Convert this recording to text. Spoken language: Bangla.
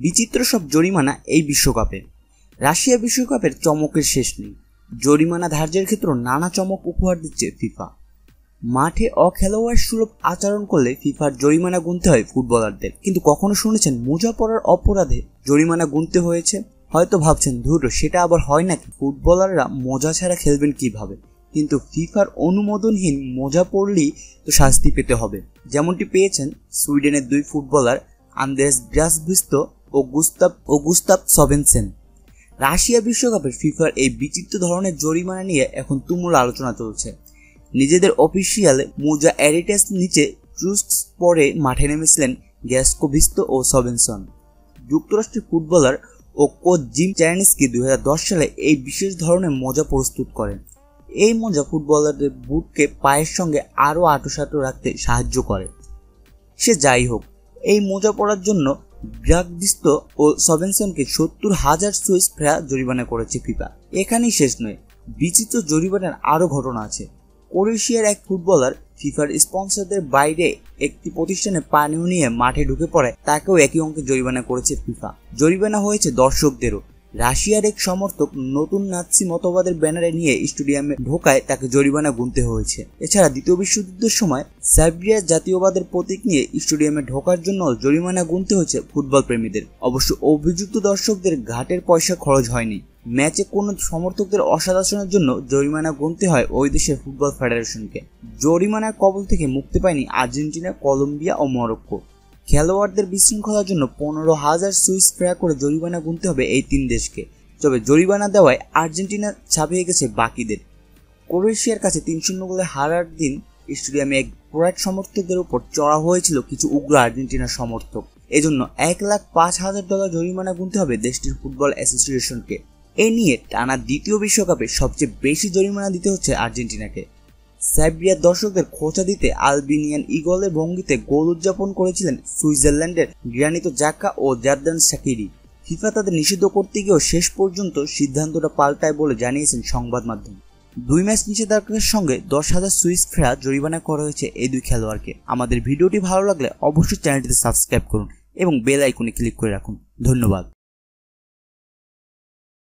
বিচিত্র সব জরিমানা এই বিশ্বকাপে। রাশিয়া বিশ্বকাপের চমকের শেষ নেই। জরিমানা ধার্যের ক্ষেত্রে নানা চমক উপহার দিচ্ছে ফিফা। মাঠে অখেলোয়াড় সুলভ আচরণ করলে ফিফার জরিমানা গুনতে হয় ফুটবলারদের। কিন্তু কখনো শুনেছেন মোজা পড়ার অপরাধে জরিমানা গুনতে হয়েছে? হয়তো ভাবছেন, ধুর, সেটা আবার হয় নাকি? ফুটবলাররা মোজা ছাড়া খেলবেন কীভাবে? কিন্তু ফিফার অনুমোদনহীন মোজা পড়লেই তো শাস্তি পেতে হবে। যেমনটি পেয়েছেন সুইডেনের দুই ফুটবলার আন্দ্রেস ব্রাসভিস্ত ও গুস্তাব ও গুস্তাব সভেনসেন রাশিয়া বিশ্বকাপের ফিফার এই বিচিত্র ধরনের জরিমানা নিয়ে এখন তুমুল আলোচনা চলছে। নিজেদের অফিসিয়াল মোজা অ্যারিটাস নিচে ট্রুস্ক পরে মাঠে নেমেছিলেন গ্যাসকোভিস্ত ও সবেনসন। যুক্তরাষ্ট্রের ফুটবলার ও কোচ জিম চ্যানিসকি দুই সালে এই বিশেষ ধরনের মোজা প্রস্তুত করেন। এই মোজা ফুটবলারদের বুটকে পায়ের সঙ্গে আরও আটোসাটো রাখতে সাহায্য করে। সে যাই হোক, এই মোজা পরার জন্য ব্রাকদিস্ত ও সভেনসনকে সত্তর হাজার সুইস ফ্রা জরিমানা করেছে ফিফা। এখানেই শেষ নয়, বিচিত্র জরিমানার আরও ঘটনা আছে। ক্রোয়েশিয়ার এক ফুটবলার ফিফার স্পন্সরদের বাইরে একটি প্রতিষ্ঠানে পানীয় নিয়ে মাঠে ঢুকে পড়ে তাকেও একই অঙ্কে জরিমানা করেছে ফিফা। জরিমানা হয়েছে দর্শকদেরও। রাশিয়ার এক সমর্থক নতুন নাৎসি মতবাদের ব্যানারে নিয়ে স্টেডিয়ামে ঢোকায় তাকে জরিমানা গুনতে হয়েছে। এছাড়া দ্বিতীয় বিশ্বযুদ্ধের সময় সার্বিয়ার জাতীয়বাদের প্রতীক নিয়ে স্টেডিয়ামে ঢোকার জন্য জরিমানা গুনতে হয়েছে ফুটবল প্রেমীদের। অবশ্য অভিযুক্ত দর্শকদের ঘাটের পয়সা খরচ হয়নি। ম্যাচে কোনো সমর্থকদের অসাধারণের জন্য জরিমানা গুনতে হয় ওই দেশের ফুটবল ফেডারেশনকে। জরিমানার কবল থেকে মুক্তি পায়নি আর্জেন্টিনা, কলম্বিয়া ও মরক্কো। খেলোয়াড়দের বিশৃঙ্খলার জন্য পনেরো হাজার সুইস ফ্রা করে জরিমানা গুনতে হবে এই তিন দেশকে। তবে জরিমানা দেওয়ায় আর্জেন্টিনা ছাপিয়ে গেছে বাকিদের। ক্রোয়েশিয়ার কাছে তিন শূন্য গোলে হারার দিন স্টেডিয়ামে এক ক্রোয়াট সমর্থকদের উপর চড়া হয়েছিল কিছু উগ্র আর্জেন্টিনার সমর্থক। এজন্য এক লাখ পাঁচ হাজার ডলার জরিমানা গুনতে হবে দেশটির ফুটবল অ্যাসোসিয়েশনকে। এ নিয়ে টানা দ্বিতীয় বিশ্বকাপে সবচেয়ে বেশি জরিমানা দিতে হচ্ছে আর্জেন্টিনাকে। সাইব্রিয়ার দর্শকদের খোঁচা দিতে আলবিনিয়ান ইগলের ভঙ্গিতে গোল উদযাপন করেছিলেন সুইজারল্যান্ডের গ্রানিত জাক্কা ও জার্দান শাকিরি। ফিফা তাদের নিষিদ্ধ করতে গিয়েও শেষ পর্যন্ত সিদ্ধান্তটা পাল্টায় বলে জানিয়েছেন সংবাদ মাধ্যম। দুই ম্যাচ নিষেধাজ্ঞার সঙ্গে দশ হাজার সুইস ফ্রা জরিমানা করা হয়েছে এই দুই খেলোয়াড়কে। আমাদের ভিডিওটি ভালো লাগলে অবশ্যই চ্যানেলটিতে সাবস্ক্রাইব করুন এবং বেল আইকনে ক্লিক করে রাখুন। ধন্যবাদ।